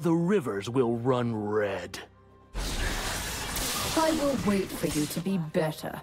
the rivers will run red. I will wait for you to be better.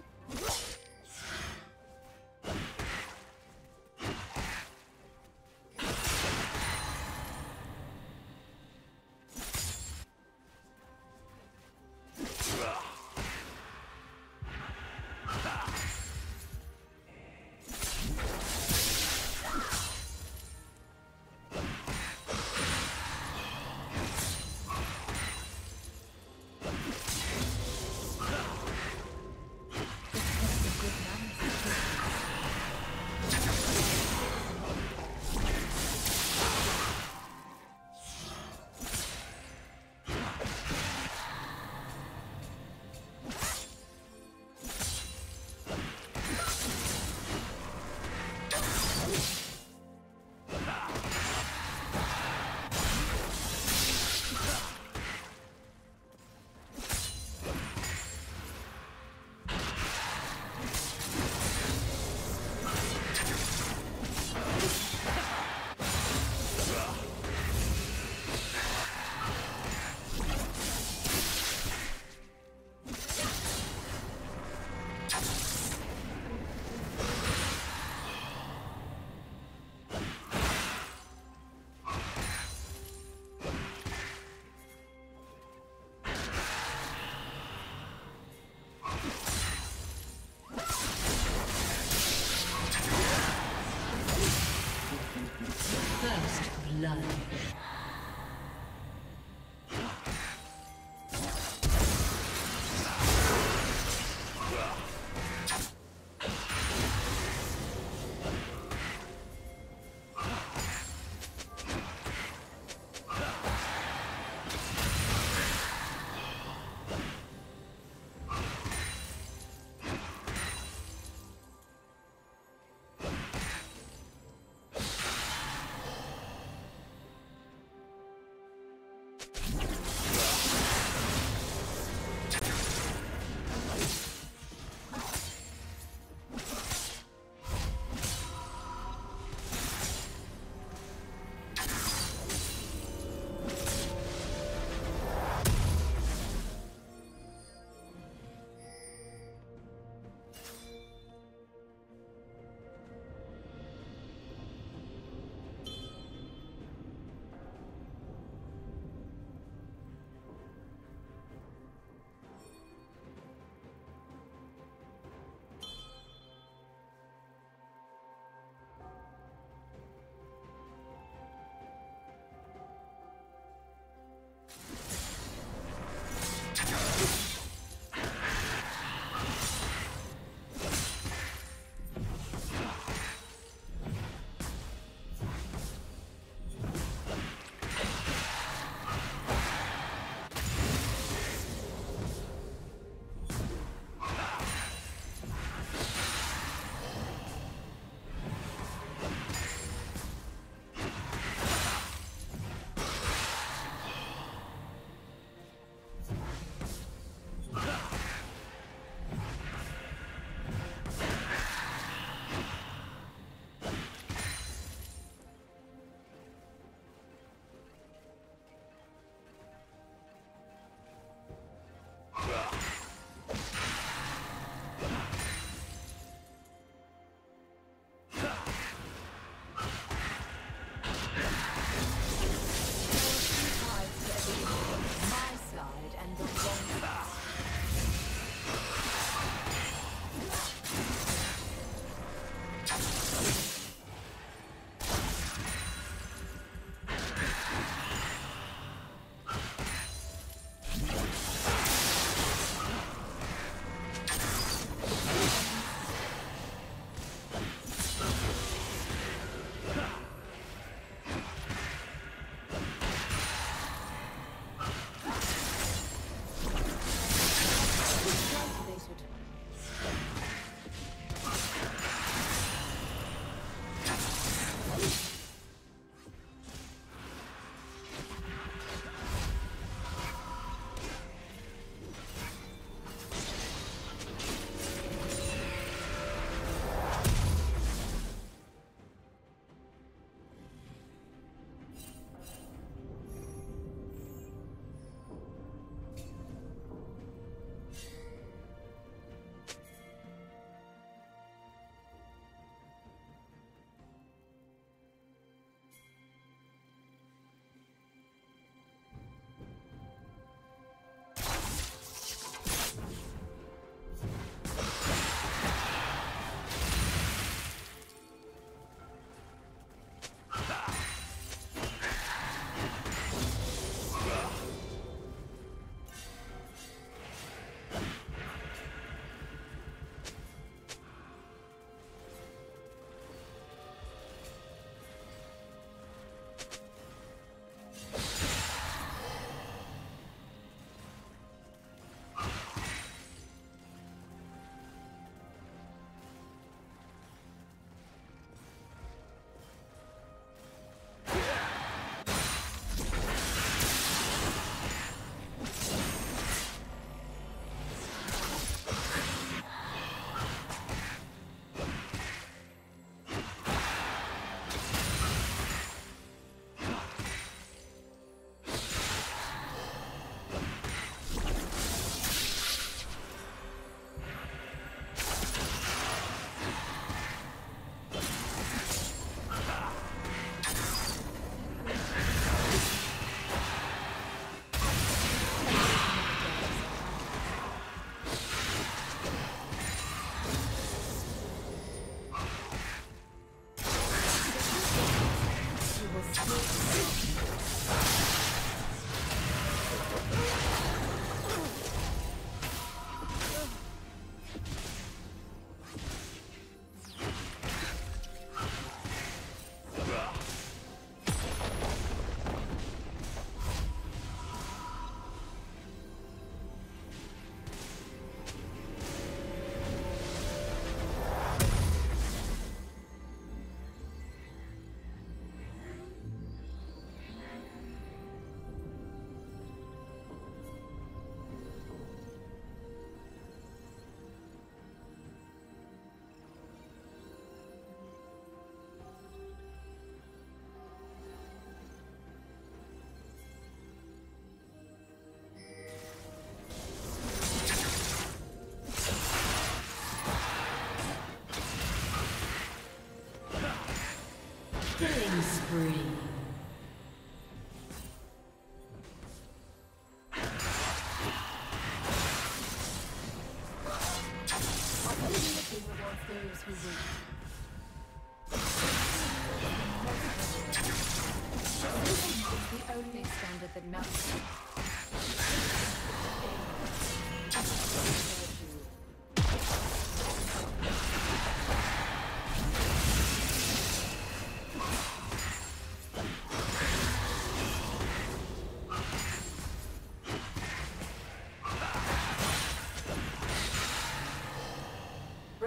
Spree.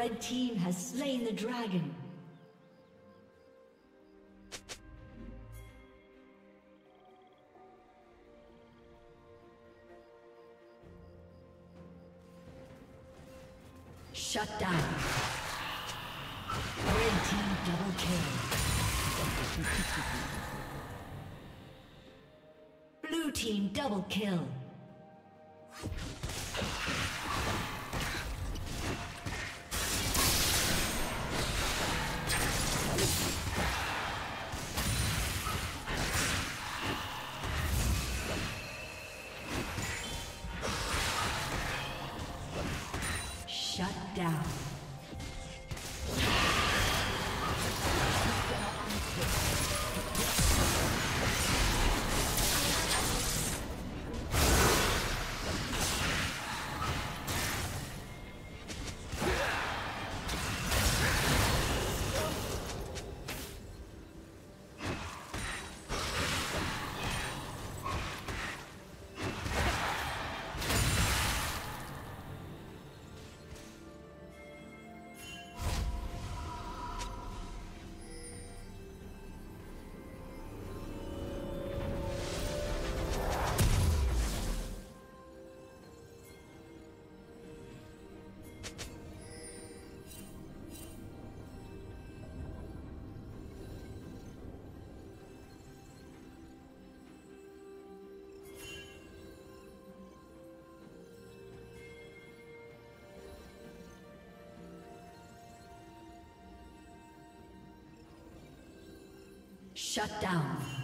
Red team has slain the dragon. Shut down. Red team double kill. Blue team double kill. Shut down.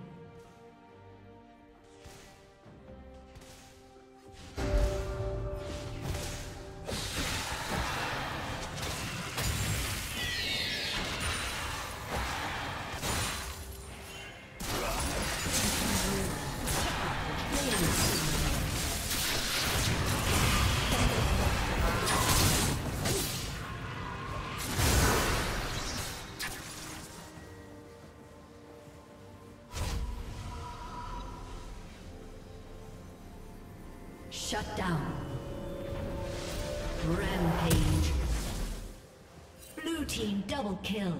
Shut down. Rampage. Blue team double kill.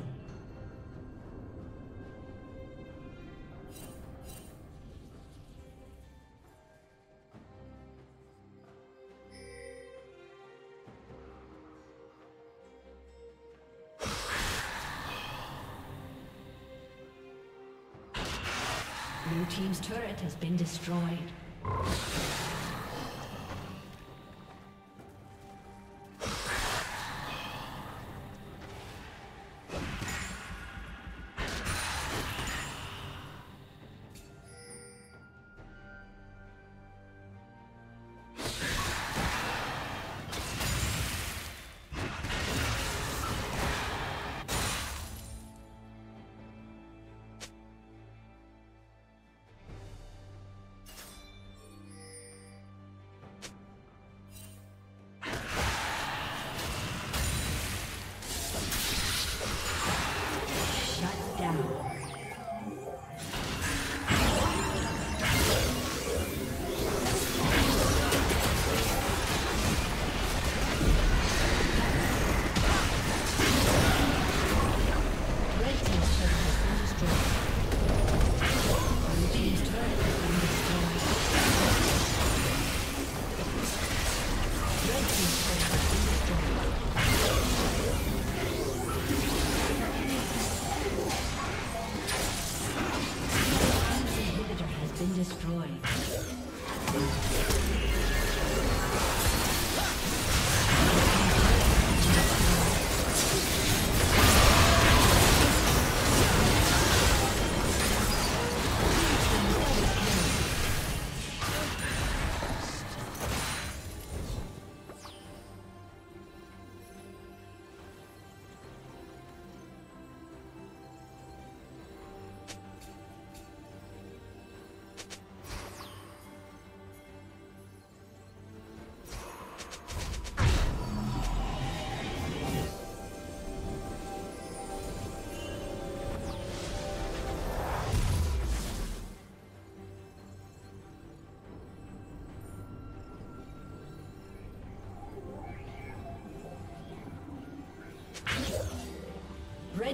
Blue team's turret has been destroyed.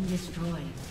Been destroyed.